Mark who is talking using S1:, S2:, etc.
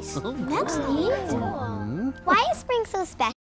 S1: That's neat. Why is spring so special?